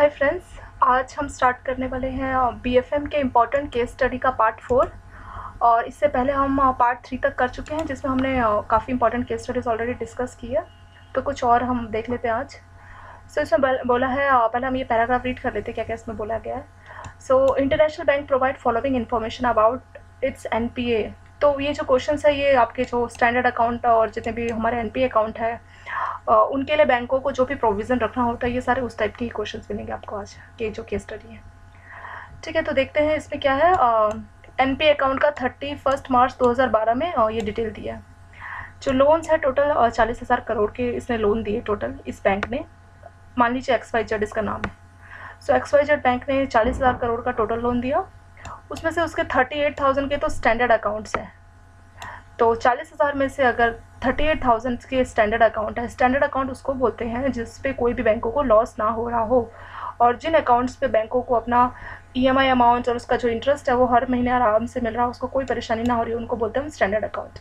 Hi friends आज हम start करने वाले हैं बीएफएम के इंपॉर्टेंट केस स्टडी का पार्ट फोर और इससे पहले हम पार्ट थ्री तक कर चुके हैं जिसमें हमने काफ़ी important case studies already discuss की है। तो कुछ और हम देख लेते हैं आज। सो so, इसमें बोला है पहले हम ये पैराग्राफ रीड कर लेते हैं क्या क्या इसमें बोला गया है। So international bank provide following information about its NPA तो ये जो क्वेश्चन है ये आपके जो स्टैंडर्ड अकाउंट और जितने भी हमारे एनपीए अकाउंट है उनके लिए बैंकों को जो भी प्रोविज़न रखना होता है, ये सारे उस टाइप के ही क्वेश्चन मिलेंगे आपको आज, ये जो केस स्टडी है। ठीक है तो देखते हैं इसमें क्या है। एन पी अकाउंट का थर्टी फ़र्स्ट मार्च 2012 में ये डिटेल दिया है। जो लोन्स है टोटल चालीस हज़ार करोड़ के इसने लोन दिए टोटल इस बैंक ने। मान लीजिए एक्स वाई जेड इसका नाम है। So X Y Z bank ने चालीस हज़ार करोड़ का टोटल लोन दिया। उसमें से उसके थर्टी एट थाउज़ेंड के तो स्टैंडर्ड अकाउंट्स हैं। तो चालीस हज़ार में से अगर थर्टी एट थाउज़ेंड के स्टैंडर्ड अकाउंट है। स्टैंडर्ड अकाउंट उसको बोलते हैं जिस पे कोई भी बैंकों को लॉस ना हो रहा हो। और जिन अकाउंट्स पे बैंकों को अपना ई एम आई अमाउंट और उसका जो इंटरेस्ट है वो हर महीने आराम से मिल रहा है, उसको कोई परेशानी ना हो रही है, उनको बोलते हैं स्टैंडर्ड अकाउंट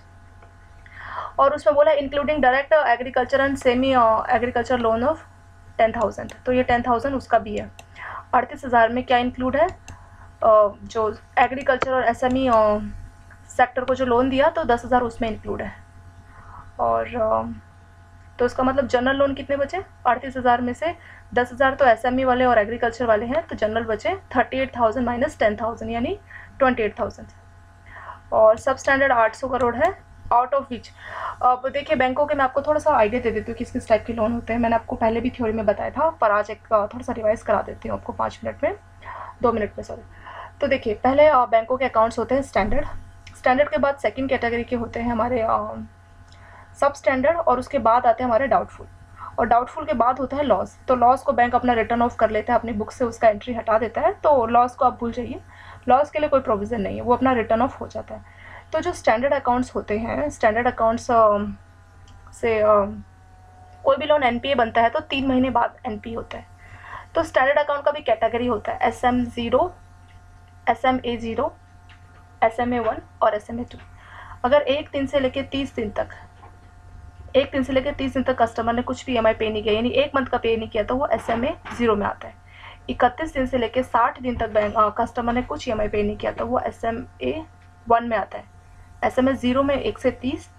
और उसमें बोला including direct agriculture and semi agriculture loan of ten thousand तो ये टेन थाउज़ेंड उसका भी है। अड़तीस हज़ार में क्या इंक्लूड है? जो एग्रीकल्चर और एस एम ई सेक्टर को जो लोन दिया तो दस हज़ार उसमें इंक्लूड है। और तो इसका मतलब जनरल लोन कितने बचे? अड़तीस हज़ार में से दस हज़ार तो एस e वाले और एग्रीकल्चर वाले हैं तो जनरल बचे thirty eight thousand minus ten thousand यानी ट्वेंटी एट थाउज़ेंड और सब स्टैंडर्ड आठ सौ करोड़ है आउट ऑफ़ विच अब देखिए बैंकों के मैं आपको थोड़ा सा आइडिया दे देती हूँ किस किस टाइप के लोन होते हैं। मैंने आपको पहले भी थ्योरी में बताया था, पर आज एक थोड़ा सा रिवाइज करा देती हूँ आपको पाँच मिनट में, दो मिनट में सॉरी तो देखिए, पहले बैंकों के अकाउंट्स होते हैं स्टैंडर्ड स्टैंडर्ड के बाद सेकंड कैटेगरी के होते हैं हमारे सब स्टैंडर्ड और उसके बाद आते हैं हमारे डाउटफुल और डाउटफुल के बाद होता है लॉस तो लॉस को बैंक अपना रिटर्न ऑफ़ कर लेता है, अपनी बुक से उसका एंट्री हटा देता है तो लॉस को आप भूल जाइए. लॉस के लिए कोई प्रोविज़न नहीं है, वो अपना रिटर्न ऑफ़ हो जाता है. तो जो स्टैंडर्ड अकाउंट्स होते हैं स्टैंडर्ड अकाउंट्स से कोई भी लोन एनपीए बनता है तो तीन महीने बाद एनपीए होता है. तो स्टैंडर्ड अकाउंट का भी कैटेगरी होता है S M zero S M A zero S M A one और एस एम ए टू अगर एक दिन से लेकर तीस दिन तक एक दिन से लेकर तीस दिन तक कस्टमर ने कुछ भी ई पे नहीं किया यानी एक मंथ का पे नहीं किया तो वो एस एम ए ज़ीरो में आता है। इकतीस दिन से लेकर साठ दिन तक बैंक कस्टमर ने कुछ ई पे नहीं किया तो वो एस एम ए वन में आता है। एस एम ए ज़ीरो में एक से तीस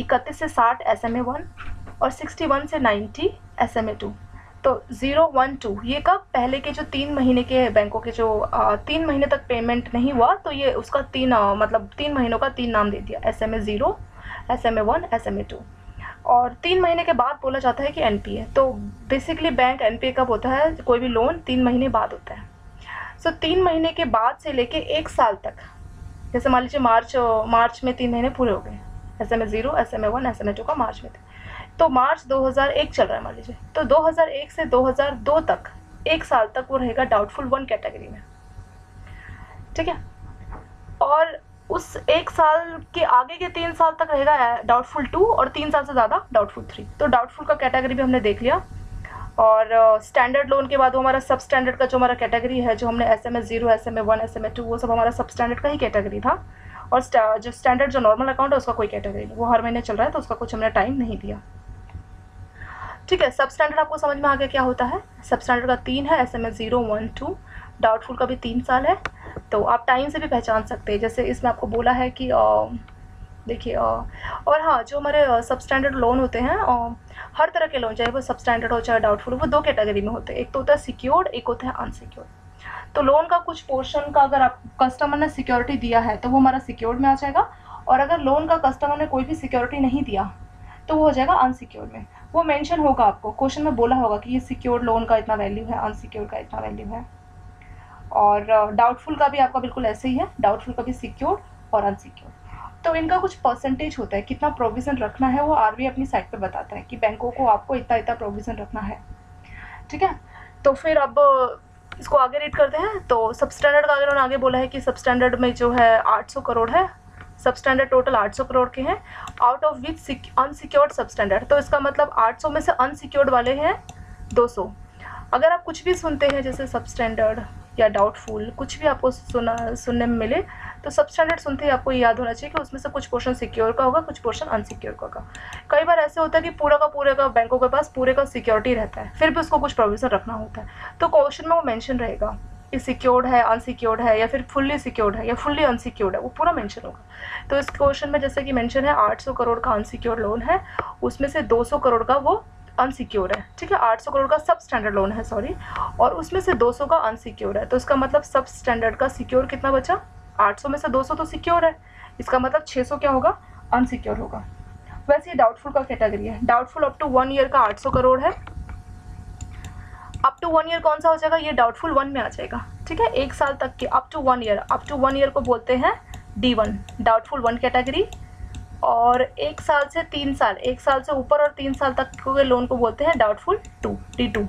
इकतीस से साठ एस एम ए वन और सिक्सटी वन से ninety S M A two तो ज़ीरो वन टू ये कब? पहले के जो तीन महीने के बैंकों के जो आ, तीन महीने तक पेमेंट नहीं हुआ तो ये उसका तीन आ, मतलब तीन महीनों का तीन नाम दे दिया। S M A zero S M A one S M A two और तीन महीने के बाद बोला जाता है कि एनपीए तो बेसिकली बैंक एन कब होता है? कोई भी लोन तीन महीने बाद होता है। सो so, तीन महीने के बाद से लेके एक साल तक। जैसे मान लीजिए मार्च मार्च में तीन महीने पूरे हो गए। S M A zero S M A one S M A two का मार्च में। थे तो मार्च 2001 चल रहा है मान लीजिए। तो 2001 से 2002 तक एक साल तक वो रहेगा डाउटफुल वन कैटेगरी में। ठीक है? और उस एक साल के आगे के तीन साल तक रहेगा डाउटफुल टू और तीन साल से ज़्यादा डाउटफुल थ्री तो डाउटफुल का कैटेगरी भी हमने देख लिया। और स्टैंडर्ड लोन के बाद वो हमारा सब स्टैंडर्ड का जो हमारा कैटेगरी है, जो हमने S M S zero S M A one S M A two वो सब हमारा सब स्टैंडर्ड का ही कैटेगरी था। और जो स्टैंडर्ड जो नॉर्मल अकाउंट है, उसका कोई कैटेगरी नहीं। वो हर महीने चल रहा है तो उसका कुछ हमने टाइम नहीं दिया। ठीक है सब स्टैंडर्ड आपको समझ में आ गया क्या होता है? सब स्टैंडर्ड का तीन है S M S zero one two doubtful का भी तीन साल है तो आप टाइम से भी पहचान सकते हैं। जैसे इसमें आपको बोला है कि देखिए और हाँ जो हमारे सब स्टैंडर्ड लोन होते हैं हर तरह के लोन चाहे वो सब स्टैंडर्ड हो, चाहे डाउटफुल हो वो दो कैटेगरी में होते हैं। एक तो होता है सिक्योर्ड एक होता है अनसिक्योर्ड तो लोन का कुछ पोर्शन का अगर आप कस्टमर ने सिक्योरिटी दिया है तो वो हमारा सिक्योर्ड में आ जाएगा, और अगर लोन का कस्टमर ने कोई भी सिक्योरिटी नहीं दिया तो वो हो जाएगा अनसिक्योर्ड में। वो मेंशन होगा आपको क्वेश्चन में बोला होगा कि ये सिक्योर्ड लोन का इतना वैल्यू है अनसिक्योर्ड का इतना वैल्यू है। और डाउटफुल का भी आपका बिल्कुल ऐसे ही है डाउटफुल का भी सिक्योर और अनसिक्योर तो इनका कुछ परसेंटेज होता है, कितना प्रोविज़न रखना है वो आर अपनी साइड पर बताता है कि बैंकों को आपको इतना इतना प्रोविज़न रखना है। ठीक है? तो फिर अब इसको आगे रीड करते हैं। तो सब स्टैंडर्ड का अगर उन्होंने आगे बोला है कि सब स्टैंडर्ड में जो है 800 करोड़ है सब स्टैंडर्ड टोटल 800 करोड़ के हैं out of which unsecured substandard तो इसका मतलब 800 में से अनसिक्योर्ड वाले हैं 200 अगर आप कुछ भी सुनते हैं, जैसे सब स्टैंडर्ड या डाउटफुल कुछ भी आपको सुना, सुनने में मिले तो सब स्टैंडर्ड सुनते ही आपको याद होना चाहिए कि उसमें से कुछ पोर्शन सिक्योर का होगा, कुछ पोर्शन अनसिक्योर का होगा। कई बार ऐसे होता है कि पूरा का पूरे का बैंकों के पास पूरे का सिक्योरिटी रहता है, फिर भी उसको कुछ प्रोविज़न रखना होता है। तो क्वेश्चन में वो मैंशन रहेगा कि सिक्योर्ड है अनसिक्योर्ड है, या फिर फुल्ली सिक्योर्ड है, या फुल्ली अनसिक्योर्ड है, वो पूरा मेंशन होगा। तो इस क्वेश्चन में जैसे कि मेंशन है 800 करोड़ का अनसिक्योर्ड लोन है, उसमें से 200 करोड़ का वो अनसिक्योर है, ठीक है? 800 करोड़ का सब स्टैंडर्ड लोन है सॉरी और उसमें से 200 का अनसिक्योर है। तो इसका मतलब सब स्टैंडर्ड का सिक्योर कितना बचा? 800 में से 200 तो सिक्योर है। इसका मतलब 600 क्या होगा? अनसिक्योर होगा। वैसे ये डाउटफुल का कैटेगरी है। Doubtful up to one year का 800 करोड़ है। अप टू वन ईयर कौन सा हो जाएगा? ये डाउटफुल वन में आ जाएगा, ठीक है? एक साल तक के up to one year up to one year को बोलते हैं D one doubtful one category और एक साल से तीन साल, एक साल से ऊपर और तीन साल तक के लोन को बोलते हैं doubtful two D two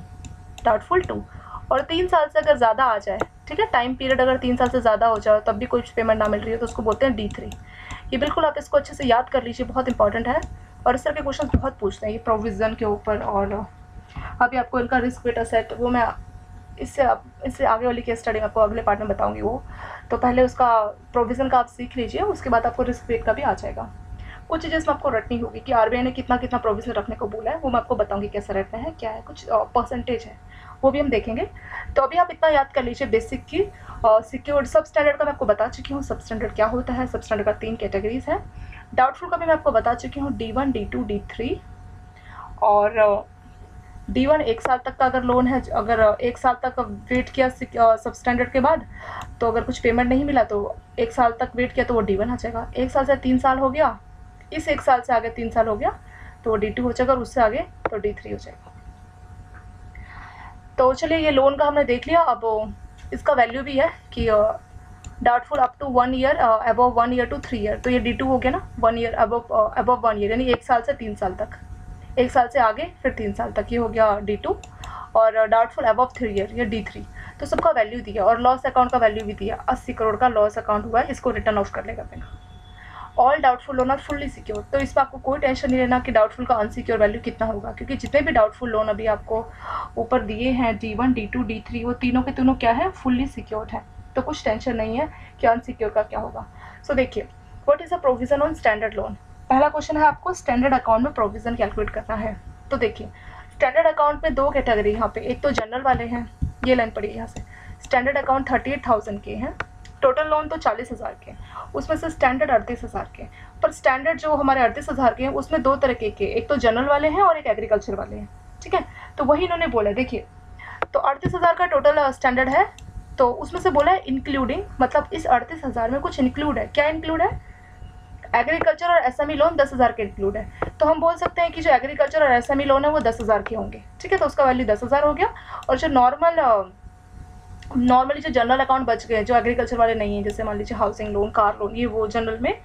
doubtful two और तीन साल से अगर ज़्यादा आ जाए, ठीक है टाइम पीरियड अगर तीन साल से ज़्यादा हो जाए, तब भी कुछ पेमेंट ना मिल रही है तो उसको बोलते हैं डी थ्री ये बिल्कुल आप इसको अच्छे से याद कर लीजिए, बहुत इंपॉर्टेंट है. और इस तरह के क्वेश्चन बहुत पूछते हैं, ये प्रोविज़न के ऊपर और अभी आपको इनका रिस्क वेटा सेट वो मैं इससे आप, इससे आगे वाली केस स्टडी आपको अगले पार्ट में बताऊँगी वो. तो पहले उसका प्रोविज़न का आप सीख लीजिए, उसके बाद आपको रिस्क वेट का भी आ जाएगा. कुछ चीज़ें इसमें आपको रटनी होगी कि आरबीआई ने कितना कितना प्रोविज़न रखने को बोला है, वो मैं आपको बताऊँगी कैसे रहता है, क्या है, कुछ परसेंटेज है, वो भी हम देखेंगे। तो अभी आप इतना याद कर लीजिए बेसिक की सिक्योर्ड सब स्टैंडर्ड का मैं आपको बता चुकी हूँ सब स्टैंडर्ड क्या होता है सब स्टैंडर्ड का तीन कैटेगरीज है। डाउटफुल का भी मैं आपको बता चुकी हूँ D one D two D three और डी वन एक साल तक का अगर लोन है, अगर एक साल तक वेट किया सब स्टैंडर्ड के बाद तो अगर कुछ पेमेंट नहीं मिला तो एक साल तक वेट किया तो वो डी वन आ जाएगा। एक साल से तीन साल हो गया इस एक साल से आगे, तीन साल हो गया तो डी टू हो जाएगा और उससे आगे तो डी थ्री हो जाएगा। तो चलिए, ये लोन का हमने देख लिया। अब, इसका वैल्यू भी है कि doubtful up to one year above one year two three year तो ये डी टू हो गया ना one year above above one year यानी एक साल से तीन साल तक। एक साल से आगे, फिर तीन साल तक। ये हो गया डी टू और डाउटफुल अबव थ्री ईयर या डी थ्री तो सबका वैल्यू दिया और लॉस अकाउंट का वैल्यू भी दिया। अस्सी करोड़ का लॉस अकाउंट हुआ है, इसको रिटर्न ऑफ़ कर लेगा bank all doubtful loan are fully secure तो इसमें आपको कोई टेंशन नहीं लेना कि डाउटफुल का अनसिक्योर वैल्यू कितना होगा, क्योंकि जितने भी डाउटफुल लोन अभी आपको ऊपर दिए हैं D one D two D three वो तीनों के तीनों क्या है? फुल्ली सिक्योर्ड है। तो कुछ टेंशन नहीं है कि अनसिक्योर का क्या होगा। सो देखिए what is a provision on standard loan पहला क्वेश्चन है आपको स्टैंडर्ड अकाउंट में प्रोविज़न कैलकुलेट करना है। तो देखिए स्टैंडर्ड अकाउंट में दो कैटेगरी यहाँ पे। एक तो जनरल वाले हैं, ये लाइन पड़ी यहाँ से। Standard account thirty eight thousand के हैं। टोटल लोन तो चालीस हज़ार के उसमें से स्टैंडर्ड अड़तीस हज़ार के पर स्टैंडर्ड जो हमारे अड़तीस हज़ार के हैं, उसमें दो तरह के एक तो जनरल वाले हैं और एक एग्रीकल्चर वाले हैं। ठीक है? तो वही इन्होंने बोला देखिए तो अड़तीस हज़ार का टोटल स्टैंडर्ड है। तो उसमें से बोला है इंक्लूडिंग मतलब इस अड़तीस हज़ार में कुछ इंक्लूड है। क्या इंक्लूड है? एग्रीकल्चर और एसएमई लोन दस हज़ार के इंक्लूड है। तो हम बोल सकते हैं कि जो एग्रीकल्चर और एसएमई लोन है, वो दस हज़ार के होंगे। ठीक है? तो उसका वैल्यू दस हज़ार हो गया। और जो नॉर्मल नॉर्मली जो जनरल अकाउंट बच गए हैं जो एग्रीकल्चर वाले नहीं हैं, जैसे मान लीजिए हाउसिंग लोन कार लोन ये वो जनरल में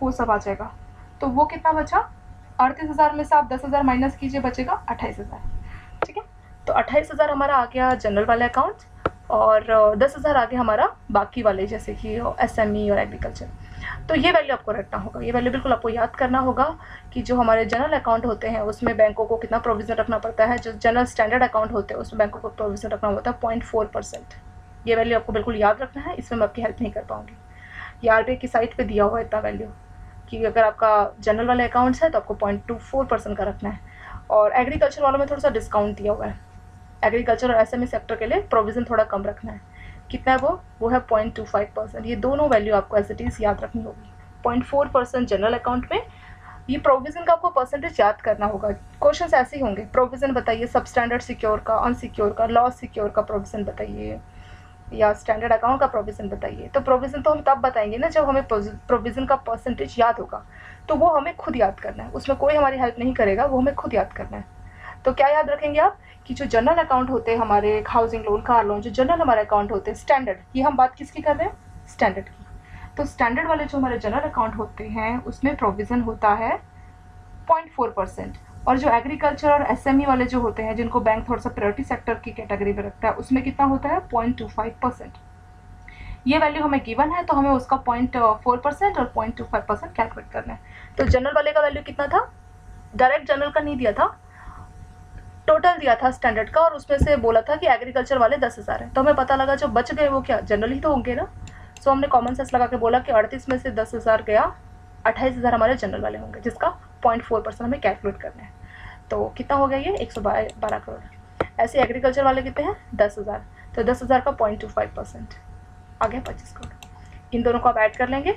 वो सब आ जाएगा। तो वो कितना बचा? अड़तीस हज़ार में से आप दस हज़ार माइनस कीजिए, बचेगा अट्ठाईस हज़ार। ठीक है? तो अट्ठाईस हज़ार हमारा आ गया जनरल वाले अकाउंट और दस हज़ार आ गया हमारा बाकी वाले, जैसे कि एस एम ई और एग्रीकल्चर तो ये वैल्यू आपको रखना होगा। ये वैल्यू बिल्कुल आपको याद करना होगा कि जो हमारे जनरल अकाउंट होते हैं, उसमें बैंकों को कितना प्रोविज़न रखना पड़ता है। जो जनरल स्टैंडर्ड अकाउंट होते हैं, उसमें बैंकों को प्रोविज़न रखना होता है पॉइंट फोर परसेंट ये वैल्यू आपको बिल्कुल याद रखना है, इसमें मैं आपकी हेल्प नहीं कर पाऊँगी। ये आर की साइट पर दिया हुआ इतना वैल्यू कि अगर आपका जनरल वाले अकाउंट्स है तो आपको पॉइंट टू फोर परसेंट का रखना है। और एग्रीकल्चर वालों में थोड़ा सा डिस्काउंट दिया हुआ है। एग्रीकल्चर और एसएमई सेक्टर के लिए प्रोविज़न थोड़ा कम रखना है। कितना है वो? वो है पॉइंट टू फाइव परसेंट ये दोनों वैल्यू आपको एज इट इज़ याद रखनी होगी। Point four percent general account में ये प्रोविज़न का आपको परसेंटेज याद करना होगा। क्वेश्चन ऐसे ही होंगे। प्रोविज़न बताइए सब स्टैंडर्ड सिक्योर का अनसिक्योर का लॉस सिक्योर का प्रोविज़न बताइए, या स्टैंडर्ड अकाउंट का प्रोविज़न बताइए। तो प्रोविज़न तो हम तब बताएँगे ना जब हमें प्रोविज़न का परसेंटेज याद होगा। तो वो हमें खुद याद करना है। उसमें कोई हमारी हेल्प नहीं करेगा, वो हमें खुद याद करना है। तो क्या याद रखेंगे आप कि जो जनरल अकाउंट होते हैं हमारे हाउसिंग लोन कार लोन जो जनरल हमारे अकाउंट होते हैं स्टैंडर्ड ये हम बात किसकी कर रहे हैं? स्टैंडर्ड की। तो स्टैंडर्ड वाले जो हमारे जनरल अकाउंट होते हैं, उसमें प्रोविज़न होता है पॉइंट फोर परसेंट और जो एग्रीकल्चर और एसएमई वाले जो होते हैं, जिनको बैंक थोड़ा सा प्रायोरिटी सेक्टर की कैटेगरी में रखता है, उसमें कितना होता है? पॉइंट टू फाइव परसेंट ये वैल्यू हमें गिवन है तो हमें उसका पॉइंट फोर परसेंट और point two five percent calculate करना है। तो जनरल वाले का वैल्यू कितना था? डायरेक्ट जनरल का नहीं दिया था। टोटल दिया था स्टैंडर्ड का और उसमें से बोला था कि एग्रीकल्चर वाले दस हज़ार हैं। तो हमें पता लगा जो बच गए वो क्या जनरली तो होंगे ना? सो हमने कॉमन सेंस लगा के बोला कि अड़तीस में से दस हज़ार गया, अट्ठाईस हज़ार हमारे जनरल वाले होंगे, जिसका पॉइंट फोर परसेंट हमें कैलकुलेट करना है। तो कितना हो गया ये? एक सौ बारह करोड़। ऐसे एग्रीकल्चर वाले कितने हैं? दस हज़ार। तो दस हज़ार का पॉइंट टू फाइव परसेंट आ गया पच्चीस करोड़। इन दोनों को आप ऐड कर लेंगे,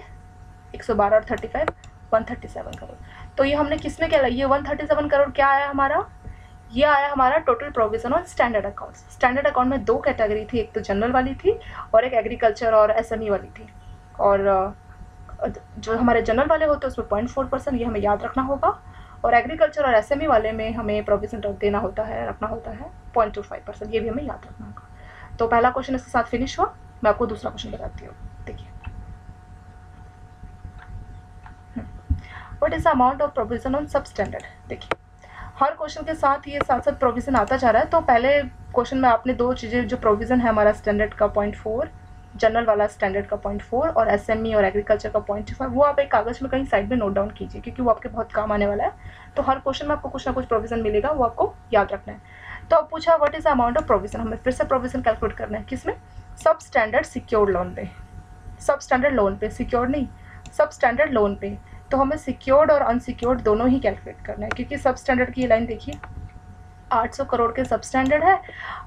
एक सौ बारह और thirty five one thirty seven crore. तो ये हमने किसमें क्या ये वन थर्टी सेवन करोड़ क्या आया हमारा? ये आया हमारा total provision on standard accounts standard account में दो कैटेगरी थी, एक तो जनरल वाली थी और एक एग्रीकल्चर और एसएमई वाली थी. और जो हमारे जनरल वाले होते हैं, उसमें पॉइंट फोर परसेंट ये हमें याद रखना होगा और एग्रीकल्चर और एसएमई वाले में हमें प्रोविज़न देना होता है, रखना होता है पॉइंट टू फाइव परसेंट ये भी हमें याद रखना होगा. तो पहला क्वेश्चन इसके साथ फिनिश हुआ, मैं आपको दूसरा क्वेश्चन बताती हूँ. देखिए. What is the amount of provision on substandard देखिए. हर क्वेश्चन के साथ ये साथ साथ प्रोविज़न आता जा रहा है। तो पहले क्वेश्चन में आपने दो चीज़ें, जो प्रोविज़न है हमारा स्टैंडर्ड का पॉइंट फोर जनरल वाला स्टैंडर्ड का पॉइंट फोर और एसएमई और एग्रीकल्चर का पॉइंट फाइव वो आप एक कागज़ में कहीं साइड में नोट डाउन कीजिए, क्योंकि वो आपके बहुत काम आने वाला है। तो हर क्वेश्चन में आपको कुछ ना कुछ प्रोविज़न मिलेगा, वो आपको याद रखना है। तो अब पूछा what is the amount of provision हमें फिर से प्रोविज़न कैलकुलेट करना है किसमें? सब स्टैंडर्ड सिक्योर्ड लोन पे। सब स्टैंडर्ड लोन पे। सिक्योर्ड नहीं। सब स्टैंडर्ड लोन पे। तो हमें सिक्योर्ड और अनसिक्योर्ड दोनों ही कैलकुलेट करना है, क्योंकि सब स्टैंडर्ड की लाइन देखिए 800 करोड़ के सब स्टैंडर्ड है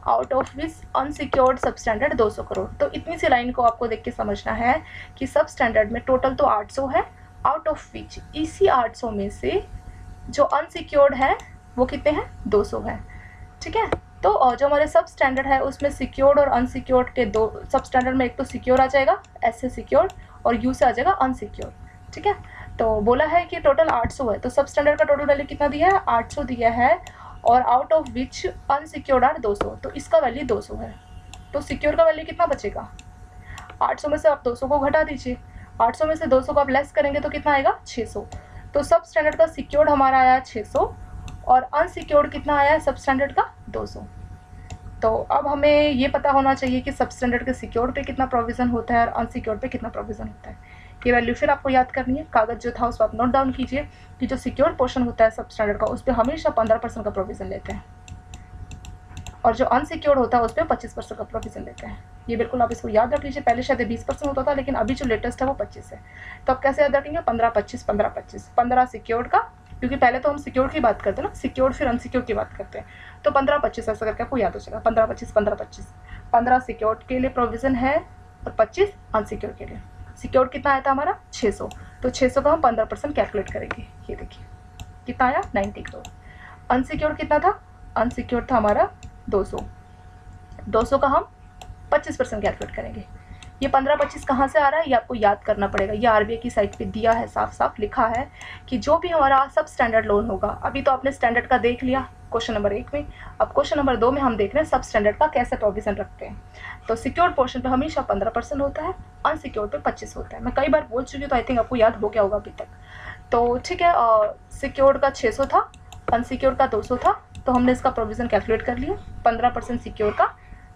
out of which unsecured substandard 200 crore. तो इतनी सी लाइन को आपको देख के समझना है कि सब स्टैंडर्ड में टोटल तो 800 है आउट ऑफ़ विच इसी 800 में से जो अनसिक्योर्ड है, वो कितने हैं? 200 है। ठीक है? तो जो हमारे सब स्टैंडर्ड है, उसमें सिक्योर्ड और अनसिक्योर्ड के दो सब स्टैंडर्ड में एक तो सिक्योर आ जाएगा एस से सिक्योर्ड और यू से आ जाएगा अनसिक्योर्ड ठीक है? तो बोला है कि टोटल 800 है। तो सब स्टैंडर्ड का टोटल वैल्यू कितना दिया है? 800 दिया है और out of which unsecured are 200 तो इसका वैल्यू 200 है। तो सिक्योर का वैल्यू कितना बचेगा? 800 में से आप 200 को घटा दीजिए। 800 में से 200 को आप लेस करेंगे तो कितना आएगा? 600 तो सब स्टैंडर्ड का सिक्योर्ड हमारा आया 600 और अनसिक्योर्ड कितना आया है? सब स्टैंडर्ड का 200 तो अब हमें ये पता होना चाहिए कि सब स्टैंडर्ड के सिक्योर पे कितना प्रोविज़न होता है और अनसिक्योर्ड पे कितना प्रोविज़न होता है। ये वैल्यू फिर आपको याद करनी है, कागज़ जो था उस पर आप नोट डाउन कीजिए कि जो सिक्योर पोर्शन होता है सब स्टैंडर्ड का, उस पर हमेशा पंद्रह परसेंट का प्रोविज़न लेते हैं। और जो अनसिक्योर्ड होता है, उस पर पच्चीस परसेंट का प्रोविज़न लेते हैं। ये बिल्कुल आप इसको याद रख लीजिए, पहले शायद बीस परसेंट होता था, लेकिन अभी जो लेटेस्ट है वो पच्चीस है। तो आप कैसे याद रखेंगे? पंद्रह पच्चीस पंद्रह पच्चीस, पंद्रह सिक्योर्ड का, क्योंकि पहले तो हम सिक्योर की बात करते हैं ना सिक्योर फिर अनसिक्योर की बात करते हैं। तो पंद्रह पच्चीस, ऐसा करके आपको याद हो जाएगा। पंद्रह पच्चीस पंद्रह पच्चीस। पंद्रह सिक्योर्ड के लिए प्रोविज़न है और पच्चीस अनसिक्योर के लिए। सिक्योर्ड कितना आया था हमारा? 600 तो 600 का हम 15 परसेंट कैलकुलेट करेंगे। ये देखिए, कितना आया? 90 करोड़ अनसिक्योर्ड कितना था? अनसिक्योर्ड था हमारा दो सौ। दो सौ का हम 25 परसेंट कैलकुलेट करेंगे। ये पंद्रह पच्चीस कहाँ से आ रहा है? ये आपको याद करना पड़ेगा। ये आरबीआई की साइट पे दिया है साफ़ साफ़ लिखा है कि जो भी हमारा सब स्टैंडर्ड लोन होगा, अभी तो आपने स्टैंडर्ड का देख लिया। क्वेश्चन नंबर एक में, अब क्वेश्चन नंबर दो में हम देख रहे हैं सब स्टैंडर्ड का कैसे प्रोविज़न रखते हैं। तो सिक्योर्ड पोर्शन पे हमेशा पंद्रह परसेंट होता है अनसिक्योर्ड पे पच्चीस होता है। मैं कई बार बोल चुकी हूँ तो आई थिंक आपको याद हो गया होगा अभी तक। तो ठीक है सिक्योर्ड का छः सौ था अनसिक्योर्ड का दो सौ था तो हमने इसका प्रोविज़न कैलकुलेट कर लिया। पंद्रह परसेंट सिक्योर का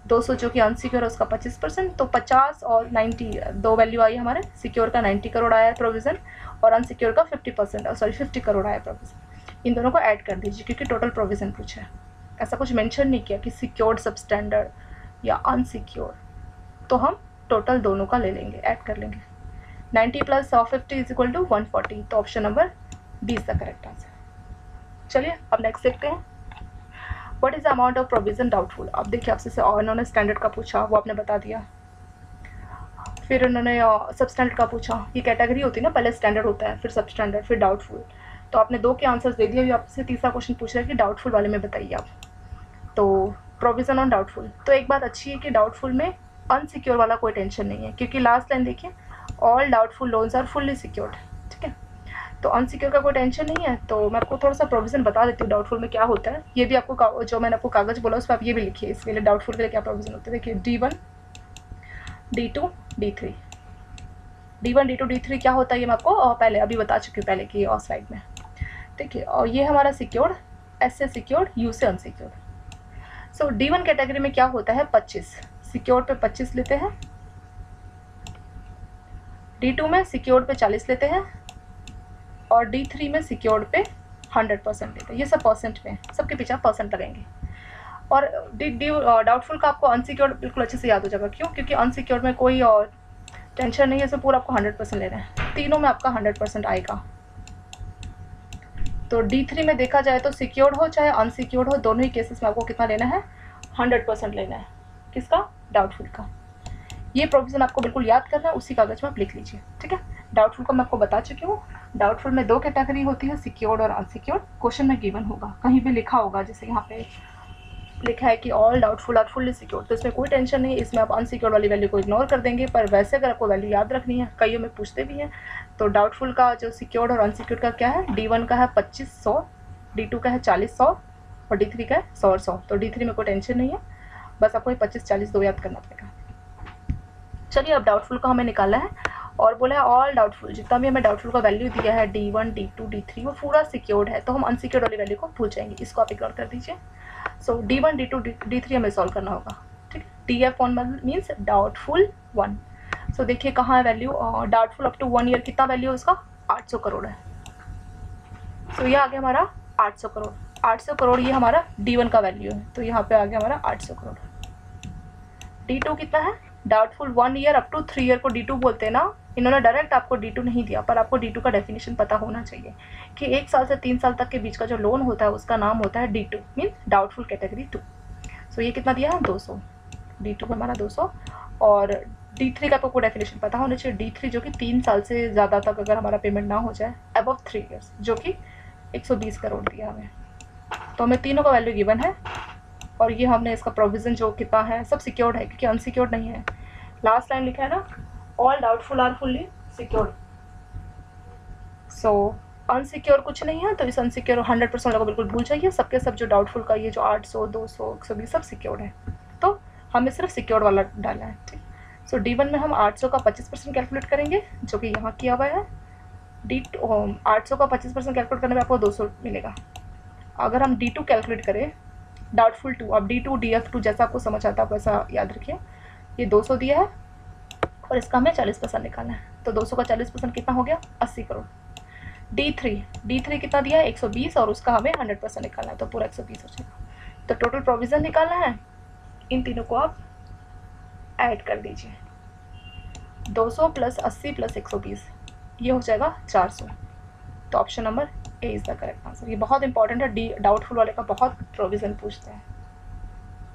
200 जो कि अनसिक्योर है, उसका 25 परसेंट तो 50 और 90 दो वैल्यू आई हमारे सिक्योर का 90 करोड़ आया है प्रोविज़न और अनसिक्योर का 50 परसेंट सॉरी 50 करोड़ आया प्रोविज़न इन दोनों को ऐड कर दीजिए, क्योंकि टोटल प्रोविज़न पूछा है। ऐसा कुछ मेंशन नहीं किया कि सिक्योर्ड सब स्टैंडर्ड या अनसिक्योर तो हम टोटल दोनों का ले लेंगे ऐड कर लेंगे। 90 plus fifty is equal to one तो option number B is the correct answer चलिए, अब नेक्स्ट देखते हैं। What is the amount of provision doubtful अब देखिए, आपसे उन्होंने स्टैंडर्ड का पूछा, वो आपने बता दिया। फिर उन्होंने सब स्टैंडर्ड का पूछा। ये कैटेगरी होती है ना, पहले स्टैंडर्ड होता है, फिर सब स्टैंडर्ड फिर डाउटफुल तो आपने दो के आंसर्स दे दिए, अभी आपसे तीसरा क्वेश्चन पूछ रहा है कि डाउटफुल वाले में बताइए आप। तो प्रोविज़न ऑन डाउटफुल तो एक बात अच्छी है कि डाउटफुल में अनसिक्योर वाला कोई टेंशन नहीं है, क्योंकि लास्ट लाइन देखिए all doubtful loans are fully secured ठीक है? तो अनसिक्योर का कोई टेंशन नहीं है तो मैं आपको थोड़ा सा प्रोविज़न बता देती हूँ डाउटफुल में क्या होता है। ये भी आपको जो मैंने आपको कागज़ बोला उस पर आप ये भी लिखिए, इसके लिए डाउटफुल के लिए क्या प्रोविज़न होता है? देखिए D one D two D three D one D two D three क्या होता है ये मैं आपको पहले, अभी बता चुकी हूँ पहले की और स्लाइड में। ठीक है और ये हमारा सिक्योर्ड एस से सिक्योर्ड यू से unsecured so D one category में क्या होता है? पच्चीस. सिक्योर्ड पे पच्चीस लेते हैं. डी टू में सिक्योर्ड पे चालीस लेते हैं. और डी थ्री में सिक्योर्ड पे हंड्रेड परसेंट लेते हैं. ये सब परसेंट में सबके पीछे परसेंट लगेंगे और डी डी डाउटफुल का आपको अनसिक्योर्ड बिल्कुल अच्छे से याद हो जाएगा. क्यों? क्योंकि अनसिक्योर्ड में कोई और टेंशन नहीं है. इसमें पूरा आपको हंड्रेड परसेंट लेना है. तीनों में आपका हंड्रेड परसेंट आएगा. तो डी थ्री में देखा जाए तो सिक्योर्ड हो चाहे अनसिक्योर्ड हो, दोनों ही केसेस में आपको कितना लेना है? हंड्रेड परसेंट लेना है। किसका? डाउटफुल का। ये प्रोविज़न आपको बिल्कुल याद करना है, उसी कागज़ में आप लिख लीजिए, ठीक है? डाउटफुल का मैं आपको बता चुकी हूँ। डाउटफुल में दो कैटेगरी होती है सिक्योर्ड और अनसिक्योर्ड क्वेश्चन में गिवन होगा। कहीं भी लिखा होगा, जैसे यहाँ पे लिखा है कि all doubtful are fully secured तो इसमें कोई टेंशन नहीं, इसमें आप अनसिक्योर्ड वाली वैल्यू को इग्नोर कर देंगे, पर वैसे अगर आपको वैल्यू याद रखनी है, कईयों में पूछते भी हैं तो डाउटफुल का जो सिक्योर्ड और अनसिक्योर्ड का क्या है? डी वन का है पच्चीस सौ डी टू का है चालीस सौ और डी थ्री का है सौ और सौ। तो डी थ्री में कोई टेंशन नहीं है। बस आपको ये पच्चीस, चालीस दो याद करना पड़ेगा। चलिए, अब डाउटफुल का हमें निकाला है और बोला है ऑल डाउटफुल जितना भी हमें डाउटफुल का वैल्यू दिया है D one D two D three वो पूरा सिक्योर्ड है। तो हम अनसिक्योर्ड वाली वैल्यू को भूल जाएँगे। इसको आप इग्नोर कर दीजिए। So D one D two D three हमें सॉल्व करना होगा। ठीक है? D F one means doubtful one so so, देखिए कहाँ है value doubtful up to one year कितना वैल्यू है उसका? आठ सौ करोड़ है। सो so, ये आ गया हमारा आठ सौ करोड़। आठ सौ करोड़ ये हमारा डी वन का वैल्यू है। तो यहाँ पे आ गया हमारा आठ सौ करोड़। डी टू कितना है? Doubtful one year up to three year को डी टू बोलते हैं ना इन्होंने डायरेक्ट आपको डी टू नहीं दिया पर आपको डी टू का डेफिनेशन पता होना चाहिए कि एक साल से तीन साल तक के बीच का जो लोन होता है उसका नाम होता है D two mean doubtful category two so ये कितना दिया? है दो सौ। डी टू हमारा दो सौ। और डी थ्री का तो आपको डेफिनेशन पता होना चाहिए। डी थ्री जो कि तीन साल से ज़्यादा तक अगर हमारा पेमेंट ना हो जाए अबव थ्री ईयर्स जो कि एक सौ बीस करोड़ दिया हमें। तो हमें तीनों का वैल्यू गिवन है और ये हमने इसका प्रोविज़न जो कितना है, सब सिक्योर्ड है, क्योंकि अनसिक्योर्ड नहीं है। लास्ट लाइन लिखा है ना all doubtful are fully secured so unsecure कुछ नहीं है तो इस अनसिक्योर हंड्रेड परसेंट को बिल्कुल भूल जाइए। सबके सब जो डाउटफुल का ये जो आठ सौ, दो सौ, एक सौ बीस, सब सिक्योर्ड है। तो हमें सिर्फ़ सिक्योर वाला डाला है, ठीक? सो डी वन में हम आठ सौ का पच्चीस परसेंट कैलकुलेट करेंगे, जो कि यहाँ किया हुआ है। डी आठ सौ का पच्चीस परसेंट कैलकुलेट करने में आपको दो सौ मिलेगा। अगर हम डी टू कैलकुलेट करें डाउटफुल टू अब D two D F two जैसा आपको समझ आता है वैसा याद रखिए। ये 200 दिया है, और इसका हमें 40 परसेंट निकालना है। तो 200 का 40 परसेंट कितना हो गया? 80 crore. D three D three कितना दिया है? 120 और उसका हमें 100 परसेंट निकालना है तो पूरा 120 हो जाएगा। तो टोटल प्रोविज़न निकालना है। इन तीनों को आप ऐड कर दीजिए। 200 प्लस 80 प्लस 120 ये हो जाएगा 400 तो option number A is the correct answer ये बहुत इंपॉर्टेंट है डी डाउटफुल वाले का बहुत प्रोविज़न पूछते हैं।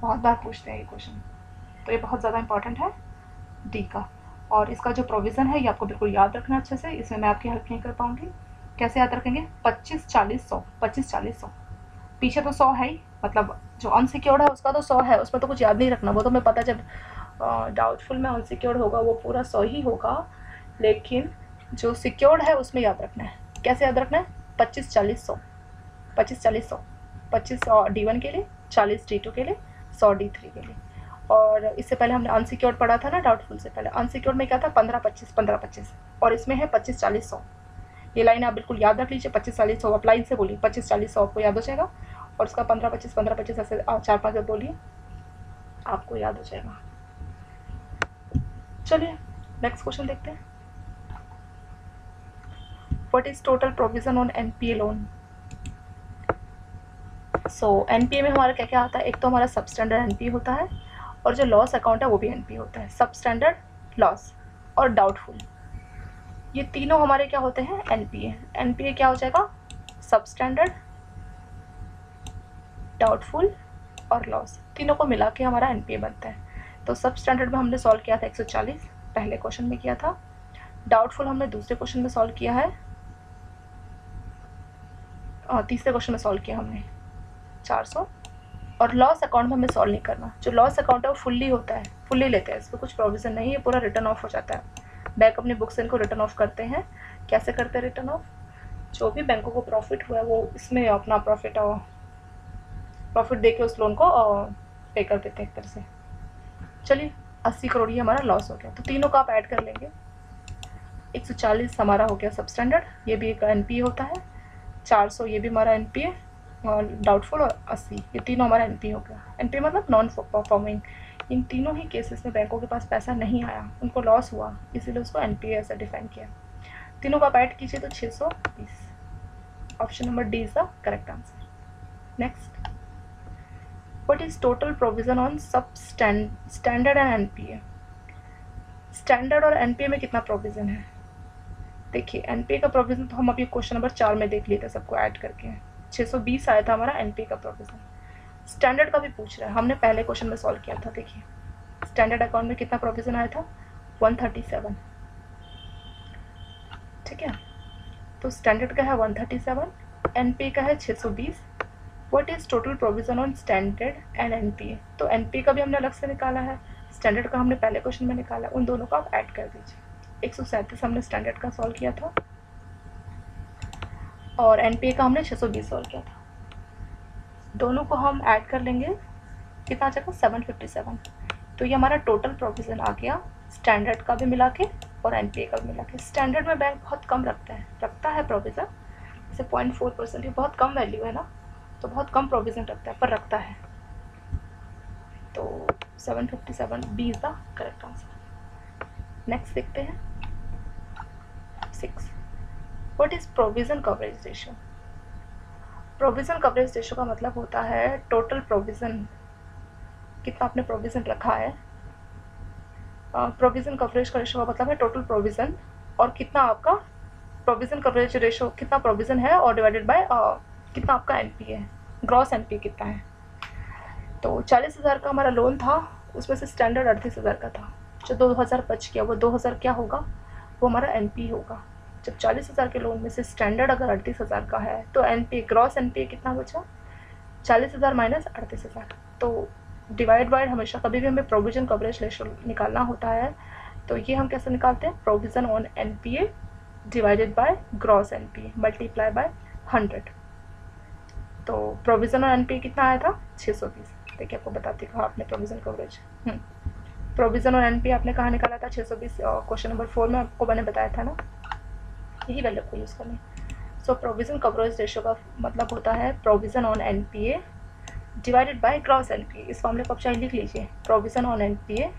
बहुत बार पूछते हैं ये क्वेश्चन तो ये बहुत ज़्यादा इंपॉर्टेंट है डी का। और इसका जो प्रोविज़न है, ये आपको बिल्कुल याद रखना अच्छे से। इसमें मैं आपकी हेल्प नहीं कर पाऊँगी। कैसे याद रखेंगे? पच्चीस चालीस सौ, पच्चीस चालीस सौ। पीछे तो सौ है ही मतलब जो अनसिक्योर्ड है, उसका तो सौ है। उसमें तो कुछ याद नहीं रखना। वो तो मैं पता जब डाउटफुल में अनसिक्योर्ड होगा, वो पूरा सौ ही होगा, लेकिन जो सिक्योर्ड है, उसमें याद रखना है। कैसे याद रखना है? पच्चीस, चालीस, सौ। पच्चीस, चालीस, सौ। पच्चीस, सौ डी वन के लिए, चालीस डी टू के लिए, सौ डी थ्री के लिए। और इससे पहले हमने अनसिक्योर्ड पढ़ा था ना डाउटफुल से पहले। अनसिक्योर्ड में क्या था? पंद्रह, पच्चीस पंद्रह, पच्चीस। और इसमें है पच्चीस, चालीस, सौ। ये लाइन आप बिल्कुल याद रख लीजिए, पच्चीस, चालीस, सौ। आप लाइन से बोलिए, पच्चीस, चालीस, सौ आपको याद हो जाएगा। और उसका पंद्रह, पच्चीस पंद्रह, पच्चीस, ऐसे चार, पाँच बोलिए, आपको याद हो जाएगा। चलिए नेक्स्ट क्वेश्चन देखते हैं। What is total provision on N P A loan so N P A में हमारा क्या क्या आता है? एक तो हमारा सब स्टैंडर्ड एन पी होता है और जो लॉस अकाउंट है वो भी एनपी होता है। सब स्टैंडर्ड लॉस और डाउटफुल ये तीनों हमारे क्या होते हैं? एन पी क्या हो जाएगा? सब स्टैंडर्ड डाउटफुल और लॉस तीनों को मिला के हमारा एनपीए बनता है। तो सब स्टैंडर्ड में हमने सॉल्व किया था 140 पहले क्वेश्चन में किया था। डाउटफुल हमने दूसरे क्वेश्चन में सॉल्व किया है। और तीसरे क्वेश्चन में सॉल्व किया हमने 400 और लॉस अकाउंट में हमें सॉल्व नहीं करना। जो लॉस अकाउंट है वो फुल्ली होता है फुल्ली लेते हैं। इस कुछ प्रोविज़न नहीं है, पूरा रिटर्न ऑफ़ हो जाता है। बैंक अपनी बुक्स इनको रिटर्न ऑफ़ करते हैं। कैसे करते हैं रिटर्न ऑफ़ जो भी बैंकों को प्रॉफिट हुआ है, वो इसमें अपना प्रॉफिट प्रॉफिट दे के उस लोन को पे कर देते हैं एक तरह से। चलिए, अस्सी करोड़ ये हमारा लॉस हो गया। तो तीनों का आप ऐड कर लेंगे। 140 हमारा हो गया सब स्टैंडर्ड ये भी एक एन होता है। 400 ये भी हमारा एनपीए और डाउटफुल और अस्सी, ये तीनों हमारा एन हो गया। एन मतलब नॉन परफॉर्मिंग इन तीनों ही केसेस में बैंकों के पास पैसा नहीं आया, उनको लॉस हुआ, इसीलिए उसको एन पी ऐसा डिफाइन किया। तीनों का आप ऐड कीजिए तो छः सौ बीस। Option number D is the correct answer next what is total provision on substandard and NPA standard और एनपीए में कितना प्रोविज़न है? देखिए एनपीए का प्रोविज़न तो हम अभी क्वेश्चन नंबर चार में देख लिए थे सबको ऐड करके। 620 आया था हमारा एनपीए का प्रोविज़न स्टैंडर्ड का भी पूछ रहा है। हमने पहले क्वेश्चन में सॉल्व किया था, देखिए। स्टैंडर्ड अकाउंट में कितना प्रोविज़न आया था? 137 ठीक है? तो स्टैंडर्ड का है 137 एनपीए का है 620 what is total provision on standard and NPA तो एनपीए का भी हमने अलग से निकाला है। स्टैंडर्ड का हमने पहले क्वेश्चन में निकाला। उन दोनों का आप ऐड कर दीजिए। एक सौ सैंतीस हमने स्टैंडर्ड का सॉल्व किया था। और एन का हमने 620 सॉल्व किया था। दोनों को हम ऐड कर लेंगे। कितना आ जाएगा? सेवन फिफ्टी सेवन तो ये हमारा टोटल प्रोविज़न आ गया। स्टैंडर्ड का भी मिला के और एन का भी मिला के। स्टैंडर्ड में बैंक बहुत कम रखता है। रखता है प्रोविज़न जैसे पॉइंट फोर परसेंट ये बहुत कम वैल्यू है ना। तो बहुत कम प्रोविज़न रखता है, पर रखता है। तो seven fifty seven B is the correct answer next देखते हैं। Six what is provision coverage ratio provision coverage ratio का मतलब होता है टोटल प्रोविज़न कितना आपने प्रोविज़न रखा है? प्रोविज़न कवरेज का रेशो का मतलब है टोटल प्रोविज़न और कितना आपका प्रोविज़न कवरेज रेशो कितना प्रोविज़न है और डिवाइडेड बाय कितना आपका एन है? ग्रॉस एन कितना है? तो चालीस हज़ार का हमारा लोन था, उसमें से स्टैंडर्ड अड़तीस हज़ार का था। जो दो हज़ार बच गया वो दो हज़ार क्या होगा? वो हमारा एन होगा। जब चालीस हज़ार के लोन में से स्टैंडर्ड अगर अड़तीस हज़ार का है तो एन ग्रॉस एन कितना बचा? चालीस हज़ार माइनस अड़तीस हज़ार। तो डिवाइड बाइड हमेशा कभी भी हमें प्रोविज़न कवरेज रेशो निकालना होता है तो ये हम कैसे निकालते हैं? Provision on N P A divided by gross N P A multiply by hundred तो provision on N P A कितना आया था? छः सौ बीस। देखिए, आपको बताती हूँ, आपने provision coverage provision on N P आपने कहाँ निकाला था? छः सौ बीस क्वेश्चन नंबर फोर में आपको मैंने बताया था ना? यही वैल्यू को यूज़ करनी सो प्रोविज़न कवरेज रेशो का मतलब होता है provision on N P A divided by gross N P इस फॉर्मूले को आप चाहे लिख लीजिए। Provision on N P A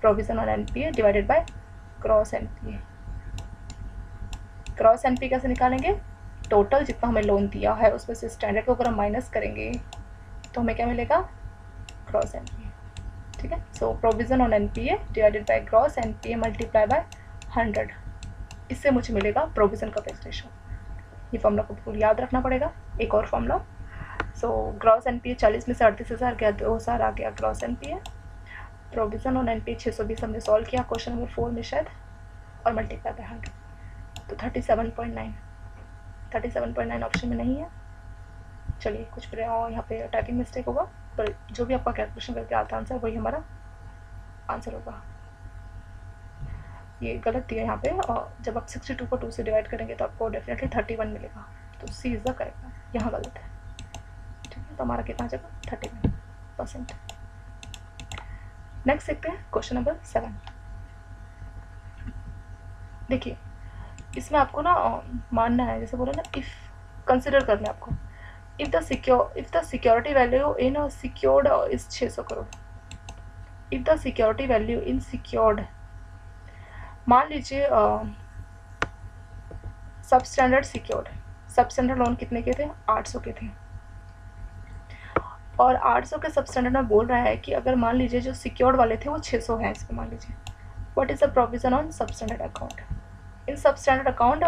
provision on N P A divided by gross N P A gross N P कैसे निकालेंगे? टोटल जितना हमें लोन दिया है, उसमें से स्टैंडर्ड को अगर हम माइनस करेंगे तो हमें क्या मिलेगा? क्रॉस एन पी ए ठीक है? So provision on N P A divided by gross N P A multiply by hundred इससे मुझे मिलेगा प्रोविज़न कवरेज रेशो ये फॉर्मूला को बिल्कुल याद रखना पड़ेगा। एक और formula so gross N P A चालीस में से अड़तीस हज़ार गया, दो हज़ार आ गया gross N P A provision on N P A छः सौ बीस हमने सॉल्व किया क्वेश्चन नंबर फोर में शायद, और मल्टीप्लाई बाई हंड्रेड तो thirty seven point nine thirty seven point nine option में नहीं है। चलिए, कुछ यहाँ पे टाइपिंग मिस्टेक होगा, पर जो भी आपका कैलकुलेशन करके आता आंसर वही हमारा आंसर होगा। ये गलत दिया यहाँ पे, और जब आप सिक्सटी टू को टू से डिवाइड करेंगे तो आपको डेफिनेटली थर्टी वन मिलेगा। तो सी इज़ द करेक्ट यहाँ गलत है। ठीक है तो हमारा कितना जाएगा? थर्टी वन परसेंट नेक्स्ट देखते हैं क्वेश्चन नंबर सेवन देखिए इसमें आपको ना मानना है, जैसे बोले ना इफ़ कंसिडर करना है आपको। If the secure if the security value in secured is छः सौ crore. If the security value in secured मान लीजिए substandard secured substandard loan कितने के थे? 800 के थे। और 800 के सब स्टैंडर्ड में बोल रहा है कि अगर मान लीजिए जो सिक्योर्ड वाले थे, वो 600 हैं इसको मान लीजिए। What is the provision on substandard account in substandard account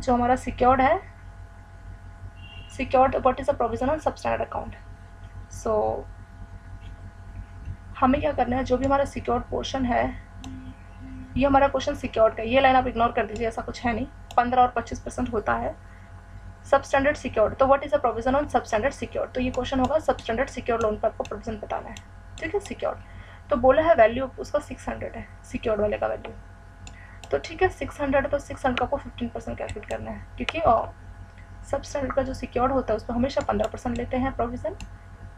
जो हमारा सिक्योर्ड है secured what is a provision on substandard account so हमें क्या करना है? जो भी हमारा सिक्योर्ड पोर्शन है, ये हमारा क्वेश्चन सिक्योर्ड का ये लाइन आप इग्नोर कर दीजिए, ऐसा कुछ है नहीं। पंद्रह और पच्चीस परसेंट होता है। सब स्टैंडर्ड सिक्योर्ड तो what is a provision on substandard secured तो ये क्वेश्चन होगा सब स्टैंडर्ड सिक्योर लोन पर आपको प्रोविज़न बताना है। ठीक है? सिक्योर्ड तो बोला है वैल्यू उसका सिक्स हंड्रेड है सिक्योर्ड वाले का वैल्यू तो ठीक है सिक्स हंड्रेड तो सिक्स हंड्रेड आपको फिफ्टीन परसेंट कैलकुलेट करना है, क्योंकि सब स्टैंडर्ड का जो सिक्योर्ड होता है उस पर हमेशा पंद्रह परसेंट लेते हैं प्रोविज़न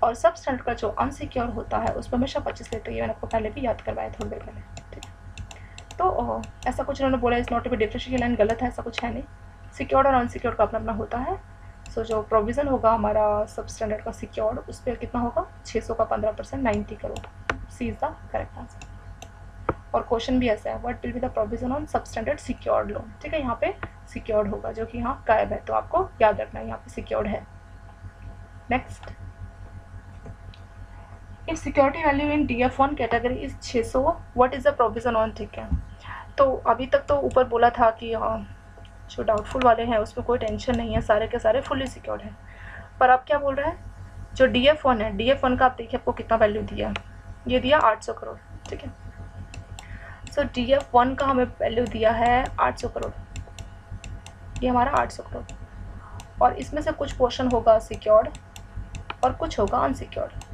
और सब स्टैंडर्ड का जो अनसिक्योर होता है उस पर हमेशा पच्चीस लेते हैं ये मैंने आपको पहले भी याद करवाया थोड़ी देर पहले ठीक है। तो ऐसा कुछ उन्होंने बोला इस नॉट बी डिफरेंशियल लाइन गलत है, ऐसा कुछ है नहीं। सिक्योर्ड और अनसिक्योर्ड का अपना अपना होता है सो जो प्रोविज़न होगा हमारा सब स्टैंडर्ड का सिक्योर्ड उस पर कितना होगा? 600 का 15 percent ninety crore. C is the correct answer और क्वेश्चन भी ऐसा है what will be the provision on substandard secured loan ठीक है? यहाँ पे सिक्योर्ड होगा, जो कि यहाँ गायब है तो आपको याद रखना है, यहाँ पे सिक्योर्ड है। Next if security value in D F one category is छः सौ what is the provision on ठीक है? तो अभी तक तो ऊपर बोला था कि जो डाउटफुल वाले हैं, उसमें कोई टेंशन नहीं है, सारे के सारे फुली सिक्योर्ड हैं। पर आप क्या बोल रहे हैं? जो डी एफ़ वन है डी एफ़ वन का आप देखिए, आपको कितना वैल्यू दिया? है ये दिया आठ सौ करोड़, ठीक है? सो डी एफ़ वन का हमें वैल्यू दिया है आठ सौ करोड़। ये हमारा आठ सौ करोड़। और इसमें से कुछ पोर्शन होगा सिक्योर्ड और कुछ होगा अनसिक्योर्ड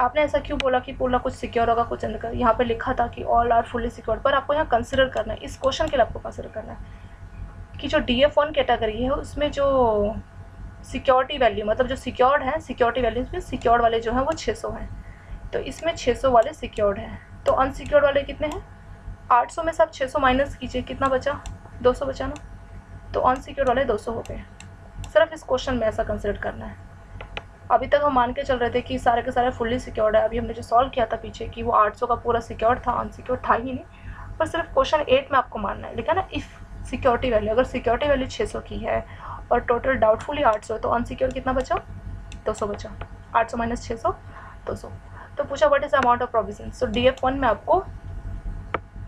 आपने ऐसा क्यों बोला कि पूरा कुछ सिक्योर होगा, कुछ अंदर यहाँ पे लिखा था कि ऑल आर फुली सिक्योर्ड पर आपको यहाँ कंसिडर करना है। इस क्वेश्चन के लिए आपको कंसिडर करना है कि जो डी एफ़ वन कैटेगरी है, उसमें जो सिक्योरिटी वैल्यू मतलब जो सिक्योर्ड है सिक्योरिटी वैल्यू में सिक्योर्ड वाले जो हैं, वो 600 हैं। तो इसमें 600 वाले सिक्योर्ड हैं। तो अनसिक्योर्ड वाले कितने हैं? 800 में से आप 600 माइनस कीजिए, कितना बचा? 200 बचा ना? तो अनसिक्योर्ड वाले 200 हो गए। सिर्फ़ इस क्वेश्चन में ऐसा कंसिडर करना है। अभी तक हम मान के चल रहे थे कि सारे के सारे फुल्ली सिक्योर्ड है। अभी हमने जो सॉल्व किया था पीछे कि वो 800 का पूरा सिक्योर्ड था अनसिक्योर्ड था ही नहीं। पर सिर्फ़ क्वेश्चन एट में आपको मानना है। लिखा ना इफ़ सिक्योरिटी वैल्यू अगर सिक्योरिटी वैल्यू 600 की है और टोटल डाउटफुली 800 तो अनसिक्योर कितना बचा? 200 बचा। 800 सौ माइनस छः सौ, दो सौ। तो पूछा what is amount of provision so D F one में आपको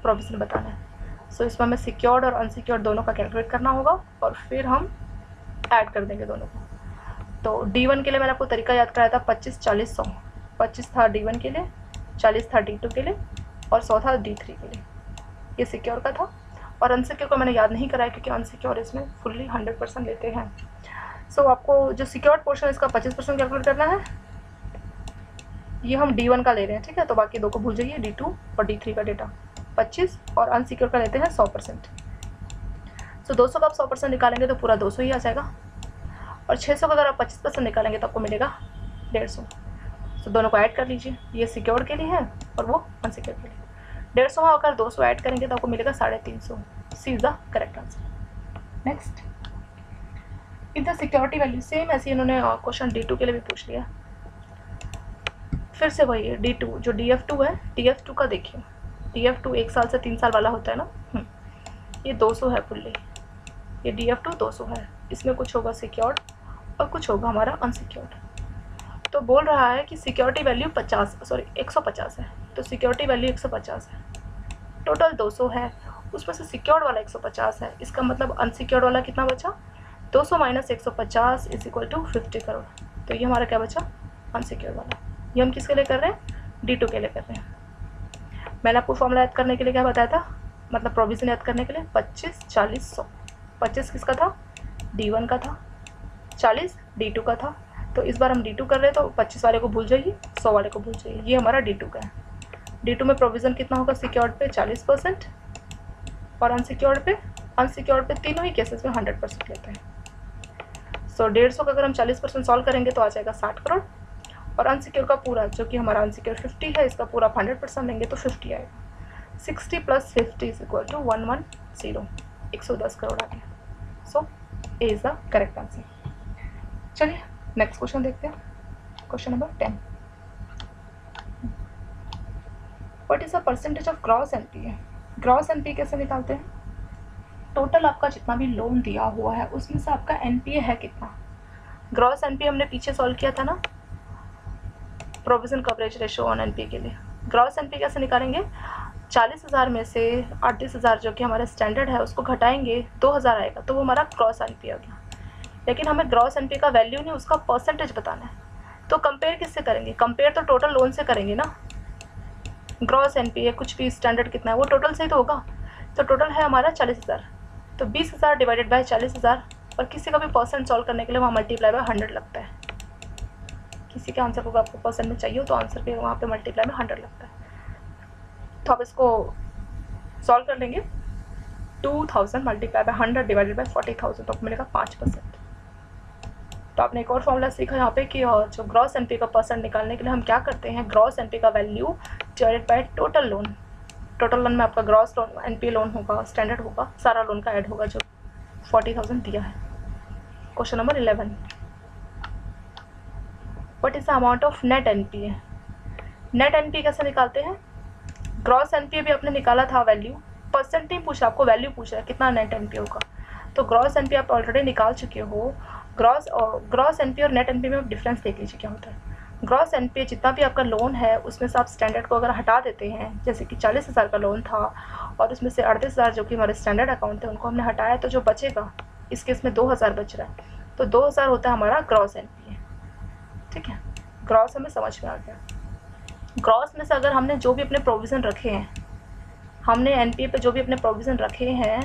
प्रोविज़न बताना है। सो so, इसमें हमें सिक्योर्ड और अनसिक्योर्ड दोनों का कैलकुलेट करना होगा और फिर हम ऐड कर देंगे दोनों को। तो डी वन के लिए मैंने आपको तरीका याद कराया था पच्चीस चालीस सौ। पच्चीस था डी वन के लिए चालीस था डी टू के लिए और सौ था डी थ्री के लिए। ये सिक्योर का था और अनसिक्योर का मैंने याद नहीं कराया क्योंकि अनसिक्योर इसमें फुल्ली हंड्रेड परसेंट लेते हैं। सो so, आपको जो सिक्योर्ड पोर्शन है इसका पच्चीस परसेंट कैलकुलेट करना है। ये हम डी वन का ले रहे हैं, ठीक है? तो बाकी दो को भूल जाइए डी टू और डी थ्री का डेटा पच्चीस और अनसिक्योर का लेते हैं सौ परसेंट। सो दो सौ का आप सौ परसेंट निकालेंगे तो पूरा दो सौ ही आ जाएगा। और छः सौ का अगर आप पच्चीस परसेंट निकालेंगे तो आपको मिलेगा डेढ़ सौ। तो दोनों को ऐड कर लीजिए। ये सिक्योर के लिए है और वो अनसिक्योर के लिए। डेढ़ सौ अगर दो सौ ऐड करेंगे तो आपको मिलेगा साढ़े तीन सौ। C is the correct answer next the security value same ऐसे इन्होंने क्वेश्चन डी टू के लिए भी पूछ लिया। फिर से वही है डी टू जो डी एफ़ टू है डी एफ़ टू का देखिए। डी एफ़ टू एक साल से तीन साल वाला होता है ना? हम्म। ये दो सौ है फुल्ली ये डी एफ़ टू दो सौ है। इसमें कुछ होगा सिक्योर्ड और कुछ होगा हमारा अनसिक्योर्ड तो बोल रहा है कि सिक्योरिटी वैल्यू पचास सॉरी एक सौ पचास है। तो सिक्योरिटी वैल्यू एक सौ पचास है। टोटल 200 है। उसमें से सिक्योर्ड वाला 150 है। इसका मतलब अनसिक्योर्ड वाला कितना बचा? 200 सौ माइनस एक सौ पचास is equal to fifty crore. तो ये हमारा क्या बचा? अनसिक्योर्ड वाला। ये हम किसके लिए कर रहे हैं? डी टू के लिए कर रहे हैं। मैंने आपको फॉर्मूला याद करने के लिए क्या बताया था? मतलब प्रोविज़न याद करने के लिए पच्चीस, चालीस, सौ। पच्चीस किसका था? डी वन का था। चालीस डी टू का था। तो इस बार हम डी टू कर रहे हैं तो पच्चीस वाले को भूल जाइए, सौ वाले को भूल जाइए। ये हमारा डी टू का है। डी टू में प्रोविज़न कितना होगा? सिक्योर्ड पे चालीस परसेंट और अनसिक्योर्ड पे अनसिक्योर्ड पे तीनों ही केसेस में हंड्रेड परसेंट लेते हैं। सो डेढ़ सौ का अगर हम चालीस परसेंट सॉल्व करेंगे तो आ जाएगा साठ करोड़। और अनसिक्योर का पूरा, जो कि हमारा अनसिक्योर फिफ्टी है, इसका पूरा हंड्रेड परसेंट लेंगे तो फिफ्टी आएगा। Sixty plus fifty is equal to one one zero एक सौ दस करोड़ आ गया so A is the correct answer चलिए नेक्स्ट क्वेश्चन देखते हैं। Question number ten what is the percentage of gross N P gross N P कैसे निकालते हैं? टोटल आपका जितना भी लोन दिया हुआ है, उसमें से आपका एन पी ए है कितना? ग्रॉस एन हमने पीछे सॉल्व किया था ना? Provision coverage ratio on N P के लिए। ग्रॉस एन पी कैसे निकालेंगे? चालीस हज़ार में से अड़तीस हज़ार जो कि हमारा स्टैंडर्ड है, उसको घटाएँगे, दो हज़ार आएगा तो वो हमारा ग्रॉस एन पी आ गया। लेकिन हमें ग्रॉस एन पी का वैल्यू नहीं, उसका परसेंटेज बताना है। तो कंपेयर किससे करेंगे? कंपेयर तो टोटल लोन से करेंगे ना। ग्रॉस एन पी है, कुछ भी स्टैंडर्ड कितना है, वो टोटल से ही तो होगा। तो टोटल है हमारा चालीस हज़ार। तो बीस हज़ार डिवाइडेड बाई चालीस हज़ार, और किसी का भी परसेंट सॉल्व करने के लिए वहाँ मल्टीप्लाई बाय हंड्रेड लगता है। किसी के आंसर को आपको परसेंट में चाहिए तो आंसर पे वहाँ पे मल्टीप्लाई में हंड्रेड लगता है। तो आप इसको सॉल्व कर लेंगे। Two thousand multiply by hundred divided by forty thousand तो आपको मिलेगा पाँच परसेंट तो आपने एक और फॉर्मूला सीखा यहाँ पे कि जो ग्रॉस एनपी का परसेंट निकालने के लिए हम क्या करते हैं ग्रॉस एनपी का value divided by total loan total loan में आपका ग्रॉस लोन एनपी लोन होगा स्टैंडर्ड होगा, सारा लोन का ऐड होगा जो फोर्टी थाउज़ेंड दिया है। Question number eleven what is the amount of net N P net N P कैसे निकालते हैं? ग्रॉस एन पी भी आपने निकाला था वैल्यू परसेंट नहीं पूछ, आपको वैल्यू पूछ है, कितना नेट एन पी होगा? तो ग्रॉस एन पी आप ऑलरेडी निकाल चुके हो. ग्रॉस और ग्रॉस एन पी और नेट एन पी में आप डिफरेंस देख लीजिए क्या होता है. ग्रॉस एन पी जितना भी आपका लोन है, उसमें से आप स्टैंडर्ड को अगर हटा देते हैं, जैसे कि चालीस हज़ार का लोन था, और उसमें से अड़तीस हज़ार जो कि हमारे स्टैंडर्ड अकाउंट थे उनको हमने हटाया तो जो बचेगा, इस केस में दो हज़ार बच रहा है. तो दो हज़ार होता है हमारा ग्रॉस एन ठीक है? ग्रॉस हमें समझ में आ गया। ग्रॉस में से अगर हमने जो भी अपने प्रोविज़न रखे हैं हमने एनपीए पे जो भी अपने प्रोविज़न रखे हैं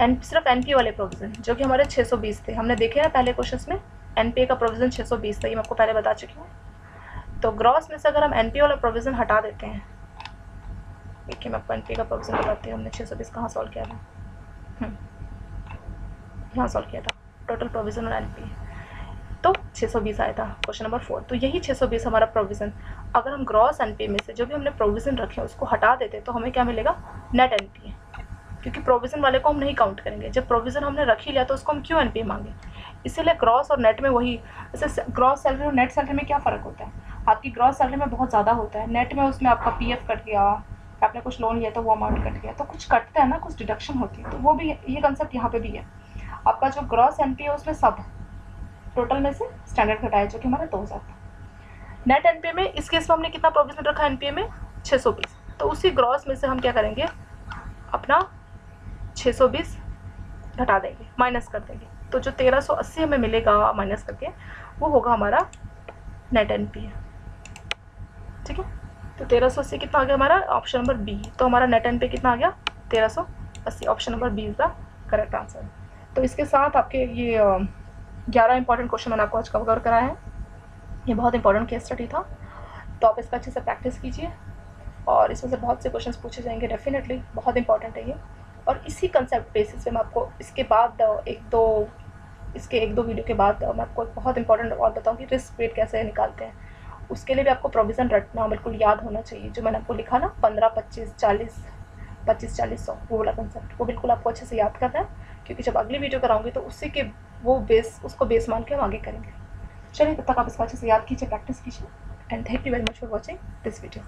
एन सिर्फ़ एन वाले प्रोविज़न जो कि हमारे 620 थे। हमने देखे ना पहले क्वेश्चन में? एनपीए का प्रोविज़न 620 था ये मैं आपको पहले बता चुकी हूँ। तो ग्रॉस में से अगर हम एन वाला प्रोविज़न हटा देते हैं देखिए मैं आपको एन का प्रोविज़न बताती हूँ हमने छः सौ बीस कहाँ सॉल्व किया था? हम्म, यहाँ सॉल्व किया था। टोटल प्रोविज़न और एनपीए तो 620 आया था क्वेश्चन नंबर फोर तो यही 620 हमारा प्रोविज़न अगर हम ग्रॉस एन में से जो भी हमने प्रोविज़न रखे उसको हटा देते तो हमें क्या मिलेगा? नेट एन क्योंकि प्रोविज़न वाले को हम नहीं काउंट करेंगे। जब प्रोविज़न हमने रख ही लिया तो उसको हम क्यों एनपीए मांगे? इसीलिए ग्रॉस और नेट में वही जैसे ग्रॉस सैलरी और नेट सैलरी में क्या फ़र्क होता है? आपकी ग्रॉस सैलरी में बहुत ज़्यादा होता है। नेट में उसमें आपका पीएफ कट गया, आपने कुछ लोन लिया तो वो अमाउंट कट गया। तो कुछ कटता है ना, कुछ डिडक्शन होती है। तो वो भी, ये कंसेप्ट यहाँ पे भी है। आपका जो ग्रॉस एन है, उसमें सब टोटल में से स्टैंडर्ड घटाया जो कि हमारा दो हज़ार था। नेट एन में इस केस में हमने कितना प्रोविज़न रखा एन में? छः सौ बीस। तो उसी ग्रॉस में से हम क्या करेंगे? अपना छः सौ बीस घटा देंगे माइनस कर देंगे। तो जो तेरह सौ अस्सी हमें मिलेगा माइनस करके, वो होगा हमारा नेट एन ठीक है? तो तेरह सौ अस्सी कितना आ गया हमारा? ऑप्शन नंबर बी तो हमारा नेट एन पे कितना आ गया? तेरह सौ अस्सी। Option number B is the correct answer तो इसके साथ आपके ये ग्यारह इंपॉर्टेंट क्वेश्चन मैंने आपको आज कवर कराया है। ये बहुत इंपॉर्टेंट केस स्टडी था। तो आप इसका अच्छे से प्रैक्टिस कीजिए और इसमें से बहुत से क्वेश्चन पूछे जाएँगे डेफिनेटली बहुत इंपॉर्टेंट है ये। और इसी कंसेप्ट बेसिस पे मैं आपको इसके बाद, एक दो, इसके एक दो वीडियो के बाद मैं आपको एक बहुत इंपॉर्टेंट और बताऊँ कि रिस्क वेट कैसे निकालते हैं। उसके लिए भी आपको प्रोविज़न रटना बिल्कुल याद होना चाहिए। जो मैंने आपको लिखा ना, पंद्रह, पच्चीस, चालीस पच्चीस, चालीस सौ, वो वाला कंसेप्ट वो बिल्कुल आपको अच्छे से याद करना है। क्योंकि जब अगली वीडियो कराऊँगी तो उसी के वो बेस उसको बेस मान के हम आगे करेंगे। चलिए, तब तक आप इसको अच्छे से याद कीजिए प्रैक्टिस कीजिए and thank you very much for watching this video